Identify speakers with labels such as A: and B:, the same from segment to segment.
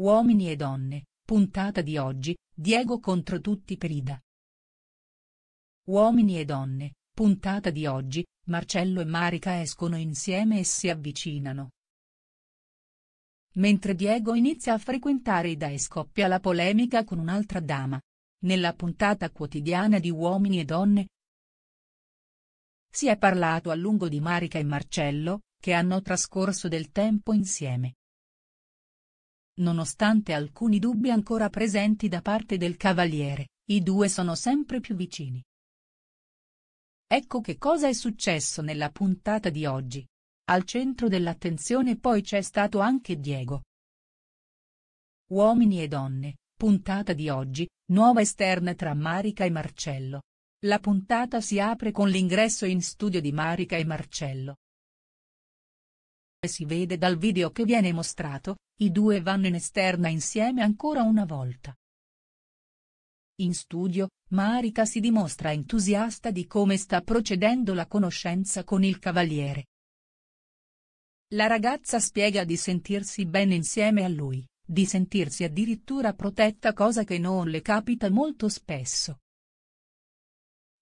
A: Uomini e donne, puntata di oggi, Diego contro tutti per Ida. Uomini e donne, puntata di oggi, Marcello e Marica escono insieme e si avvicinano. Mentre Diego inizia a frequentare Ida e scoppia la polemica con un'altra dama. Nella puntata quotidiana di Uomini e donne. Si è parlato a lungo di Marica e Marcello, che hanno trascorso del tempo insieme. Nonostante alcuni dubbi ancora presenti da parte del Cavaliere, i due sono sempre più vicini. Ecco che cosa è successo nella puntata di oggi. Al centro dell'attenzione poi c'è stato anche Diego. Uomini e donne, puntata di oggi, nuova esterna tra Marica e Marcello. La puntata si apre con l'ingresso in studio di Marica e Marcello. Si vede dal video che viene mostrato, i due vanno in esterna insieme ancora una volta. In studio, Marica si dimostra entusiasta di come sta procedendo la conoscenza con il cavaliere. La ragazza spiega di sentirsi bene insieme a lui, di sentirsi addirittura protetta cosa che non le capita molto spesso.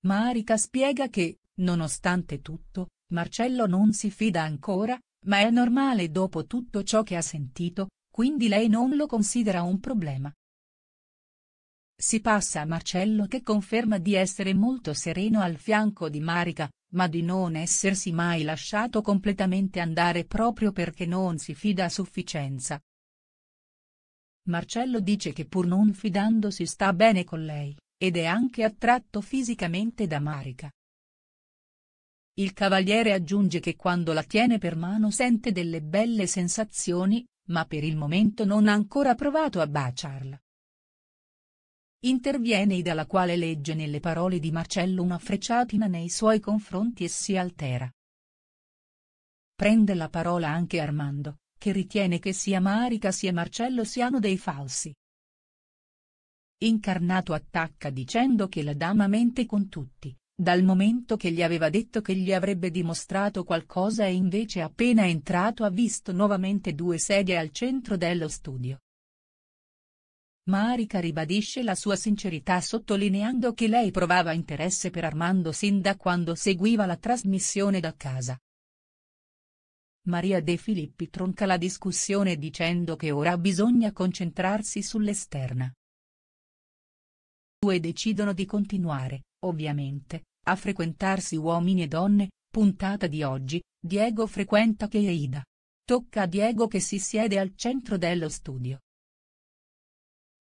A: Marica spiega che, nonostante tutto, Marcello non si fida ancora, ma è normale dopo tutto ciò che ha sentito, quindi lei non lo considera un problema. Si passa a Marcello che conferma di essere molto sereno al fianco di Marica, ma di non essersi mai lasciato completamente andare proprio perché non si fida a sufficienza. Marcello dice che pur non fidandosi sta bene con lei, ed è anche attratto fisicamente da Marica. Il cavaliere aggiunge che quando la tiene per mano sente delle belle sensazioni, ma per il momento non ha ancora provato a baciarla. Interviene Ida la quale legge nelle parole di Marcello una frecciatina nei suoi confronti e si altera. Prende la parola anche Armando, che ritiene che sia Marica sia Marcello siano dei falsi. Incarnato attacca dicendo che la dama mente con tutti, dal momento che gli aveva detto che gli avrebbe dimostrato qualcosa e invece appena entrato ha visto nuovamente due sedie al centro dello studio. Marica ribadisce la sua sincerità sottolineando che lei provava interesse per Armando sin da quando seguiva la trasmissione da casa. Maria De Filippi tronca la discussione dicendo che ora bisogna concentrarsi sull'esterna. Due decidono di continuare, ovviamente, a frequentarsi uomini e donne, puntata di oggi, Diego frequenta Kei e Ida. Tocca a Diego che si siede al centro dello studio.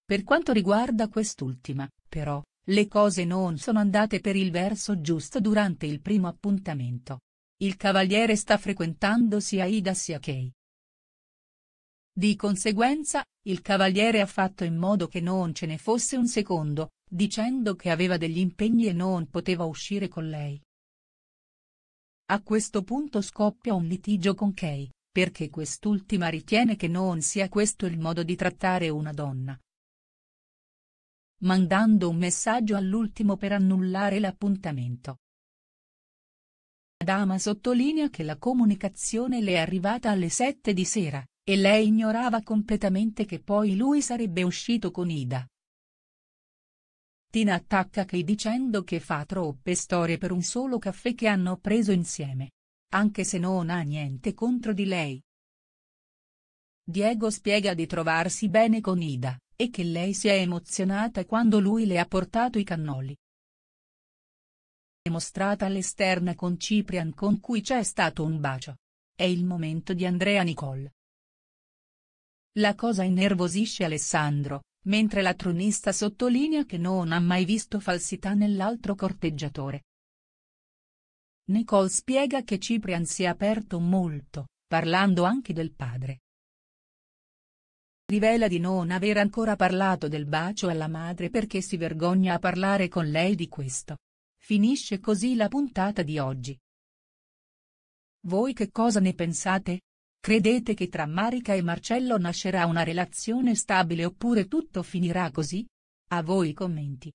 A: Per quanto riguarda quest'ultima, però, le cose non sono andate per il verso giusto durante il primo appuntamento. Il cavaliere sta frequentando sia Ida sia Kay. Di conseguenza, il cavaliere ha fatto in modo che non ce ne fosse un secondo, dicendo che aveva degli impegni e non poteva uscire con lei. A questo punto scoppia un litigio con Kay, perché quest'ultima ritiene che non sia questo il modo di trattare una donna mandando un messaggio all'ultimo per annullare l'appuntamento. Dama sottolinea che la comunicazione le è arrivata alle sette di sera, e lei ignorava completamente che poi lui sarebbe uscito con Ida. Tina attacca Kay dicendo che fa troppe storie per un solo caffè che hanno preso insieme. Anche se non ha niente contro di lei. Diego spiega di trovarsi bene con Ida, e che lei si è emozionata quando lui le ha portato i cannoli. È mostrata all'esterna con Ciprian con cui c'è stato un bacio. È il momento di Andrea Nicole. La cosa innervosisce Alessandro, mentre la tronista sottolinea che non ha mai visto falsità nell'altro corteggiatore. Nicole spiega che Ciprian si è aperto molto, parlando anche del padre rivela di non aver ancora parlato del bacio alla madre perché si vergogna a parlare con lei di questo. Finisce così la puntata di oggi. Voi che cosa ne pensate? Credete che tra Marica e Marcello nascerà una relazione stabile oppure tutto finirà così? A voi i commenti.